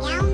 Yeah.